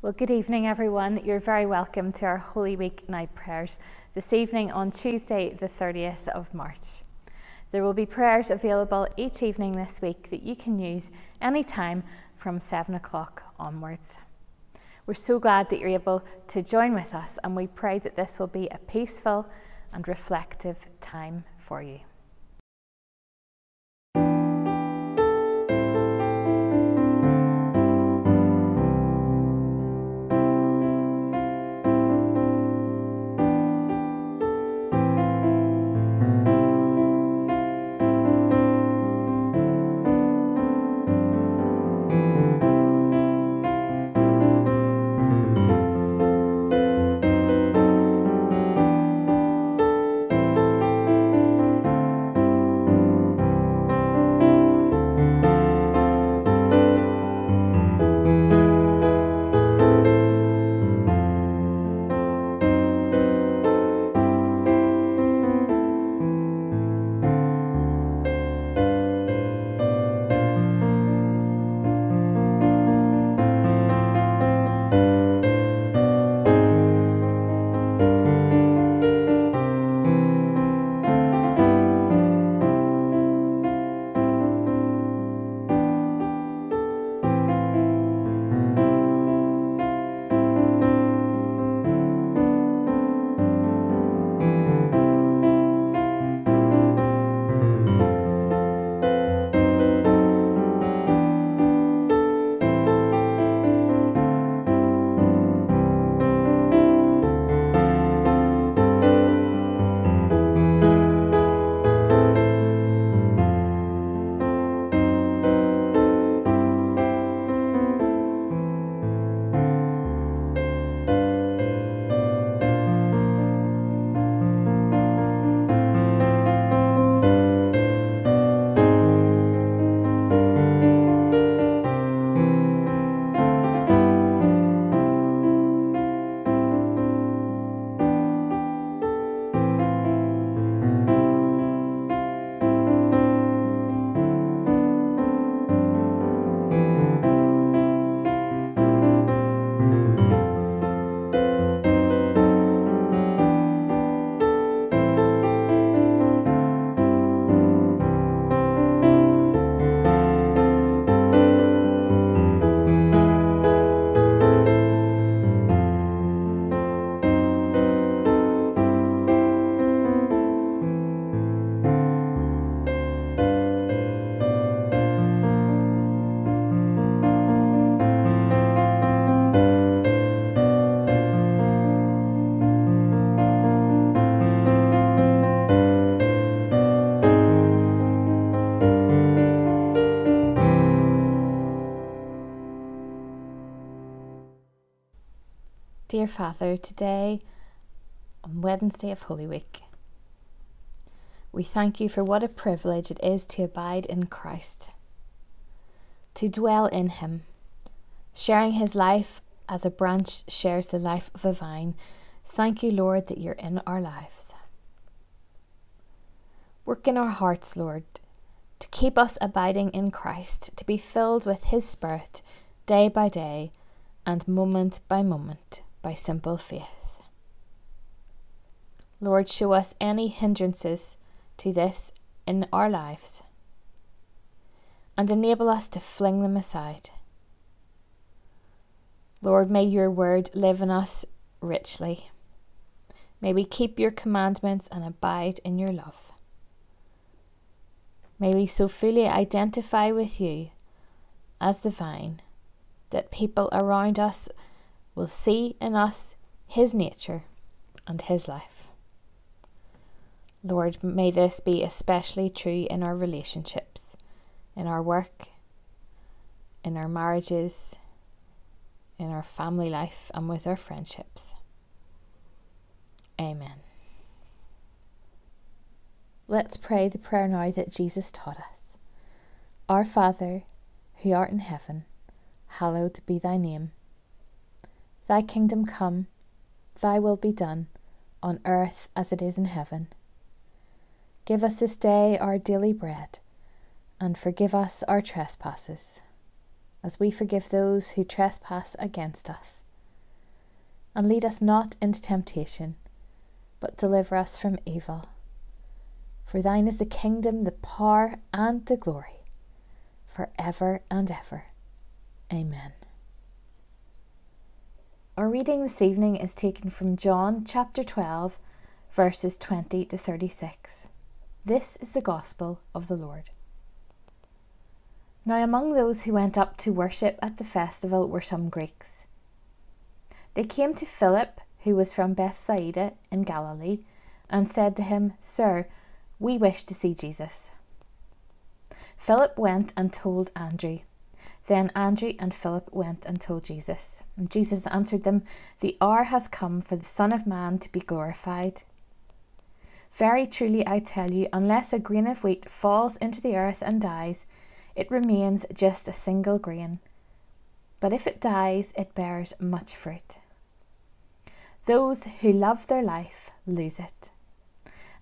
Well, good evening, everyone. You're very welcome to our Holy Week night prayers this evening on Tuesday, the 30th of March. There will be prayers available each evening this week that you can use anytime from 7 o'clock onwards. We're so glad that you're able to join with us, and we pray that this will be a peaceful and reflective time for you. Dear Father, today, on Wednesday of Holy Week, we thank you for what a privilege it is to abide in Christ, to dwell in Him, sharing His life as a branch shares the life of a vine. Thank you, Lord, that you're in our lives. Work in our hearts, Lord, to keep us abiding in Christ, to be filled with His Spirit day by day and moment by moment by simple faith. Lord, show us any hindrances to this in our lives and enable us to fling them aside. Lord, may your word live in us richly. May we keep your commandments and abide in your love. May we so fully identify with you as the vine that people around us will see in us His nature and His life. Lord, may this be especially true in our relationships, in our work, in our marriages, in our family life, and with our friendships. Amen. Let's pray the prayer now that Jesus taught us. Our Father, who art in heaven, hallowed be thy name. Thy kingdom come, thy will be done, on earth as it is in heaven. Give us this day our daily bread, and forgive us our trespasses, as we forgive those who trespass against us. and lead us not into temptation, but deliver us from evil. For thine is the kingdom, the power, and the glory, for ever and ever. Amen. Our reading this evening is taken from John chapter 12, verses 20 to 36. This is the Gospel of the Lord. Now, among those who went up to worship at the festival were some Greeks. They came to Philip, who was from Bethsaida in Galilee, and said to him, Sir, we wish to see Jesus. Philip went and told Andrew. Then Andrew and Philip went and told Jesus. And Jesus answered them, The hour has come for the Son of Man to be glorified. Very truly I tell you, unless a grain of wheat falls into the earth and dies, it remains just a single grain. But if it dies, it bears much fruit. Those who love their life lose it,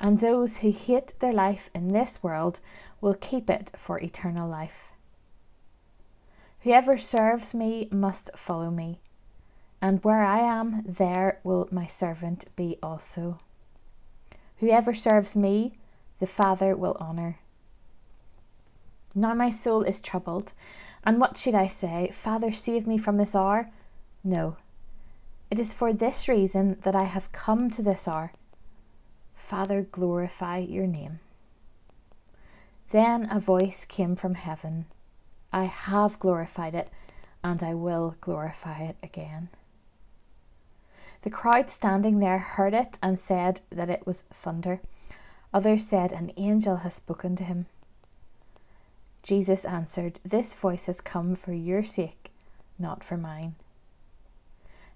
and those who hate their life in this world will keep it for eternal life. Whoever serves me must follow me, and where I am, there will my servant be also. Whoever serves me, the Father will honour. Now my soul is troubled, and what should I say? Father, save me from this hour? No it is for this reason that I have come to this hour. Father, glorify your name. Then a voice came from heaven I have glorified it, and I will glorify it again. The crowd standing there heard it and said that it was thunder. Others said, An angel has spoken to him. Jesus answered, This voice has come for your sake, not for mine.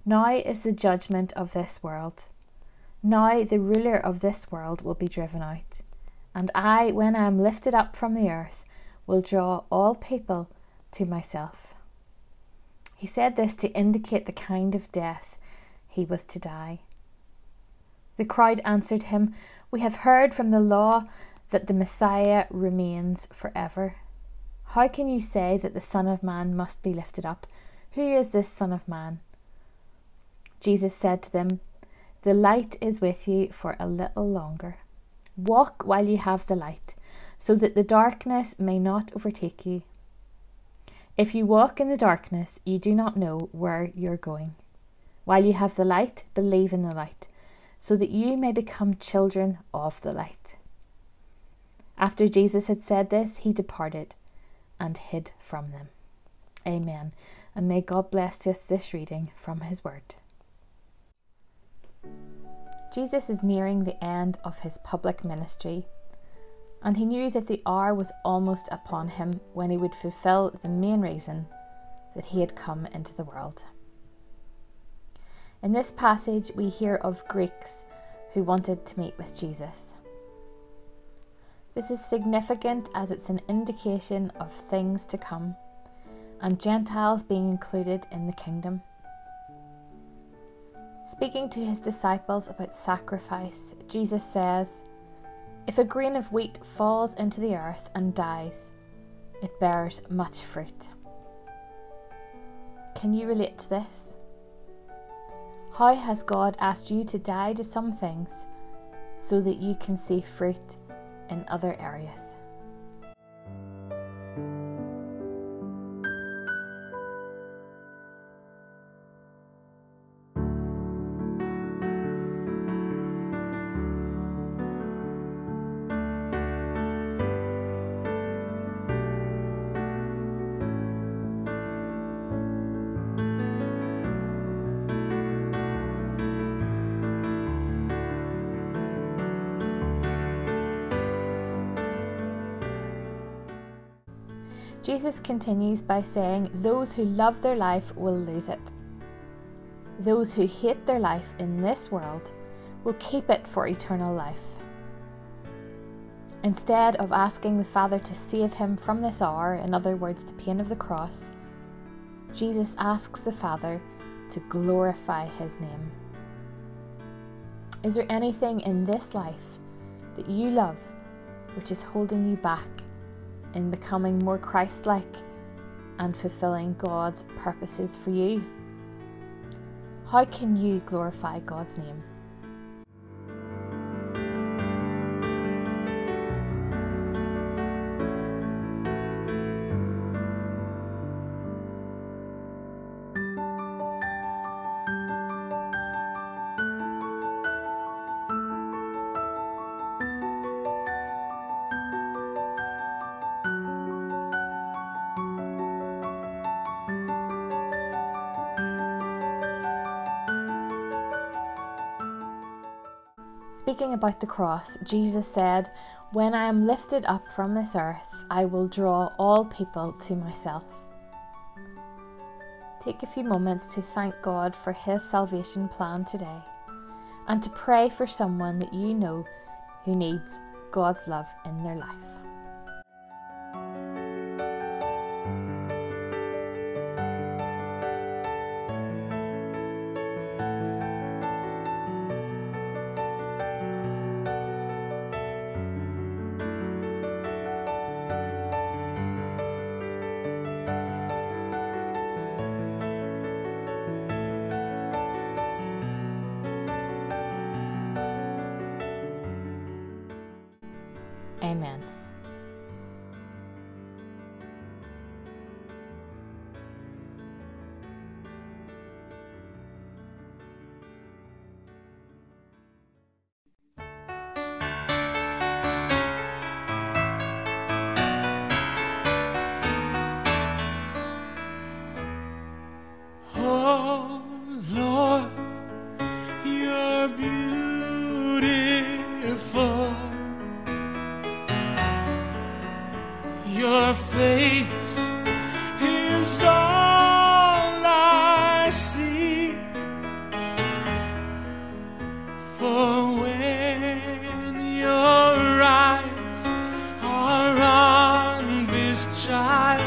Now is the judgment of this world. Now the ruler of this world will be driven out. And I, when I am lifted up from the earth, will draw all people to myself. He said this to indicate the kind of death he was to die. The crowd answered him, We have heard from the law that the Messiah remains forever. How can you say that the Son of Man must be lifted up? Who is this Son of Man? Jesus said to them, The light is with you for a little longer. Walk while you have the light, so that the darkness may not overtake you. If you walk in the darkness, you do not know where you're going. While you have the light, believe in the light, so that you may become children of the light. After Jesus had said this, he departed and hid from them. Amen. And may God bless us this reading from his word. Jesus is nearing the end of his public ministry, and he knew that the hour was almost upon him when he would fulfill the main reason that he had come into the world. In this passage, we hear of Greeks who wanted to meet with Jesus. This is significant as it's an indication of things to come, and Gentiles being included in the kingdom. Speaking to his disciples about sacrifice, Jesus says, If a grain of wheat falls into the earth and dies, it bears much fruit. Can you relate to this? How has God asked you to die to some things so that you can see fruit in other areas? Jesus continues by saying, Those who love their life will lose it. Those who hate their life in this world will keep it for eternal life. Instead of asking the Father to save him from this hour, in other words, the pain of the cross, Jesus asks the Father to glorify his name. Is there anything in this life that you love which is holding you back in becoming more Christ like and fulfilling God's purposes for you? How can you glorify God's name? Speaking about the cross, Jesus said, When I am lifted up from this earth, I will draw all people to myself. Take a few moments to thank God for His salvation plan today and to pray for someone that you know who needs God's love in their life. Amen. Your face is all I seek. For when your eyes are on this child,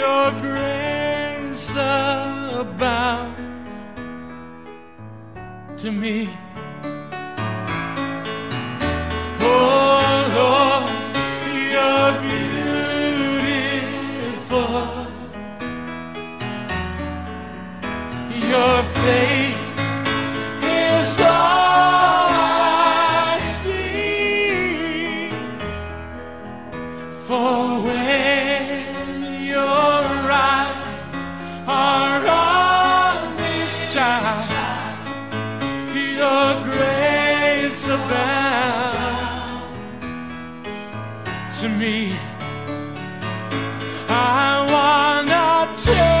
your grace abounds to me. To me. I wanna take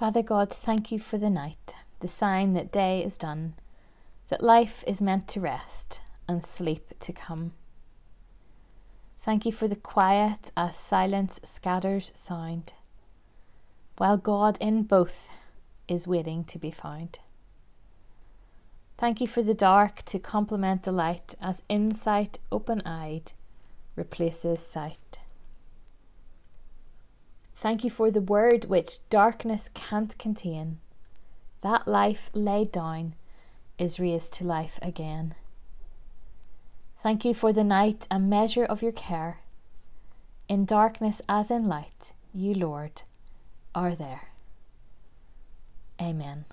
Father God, thank you for the night, the sign that day is done, that life is meant to rest and sleep to come. Thank you for the quiet as silence scatters sound, while God in both is waiting to be found. Thank you for the dark to complement the light as insight open eyed replaces sight. Thank you for the word which darkness can't contain. That life laid down is raised to life again. Thank you for the night, a measure of your care. In darkness as in light, you, Lord, are there. Amen.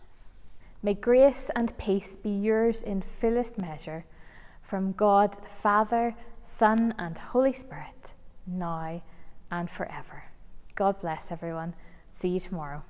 May grace and peace be yours in fullest measure from God the Father, Son, and Holy Spirit, now and forever. God bless everyone. See you tomorrow.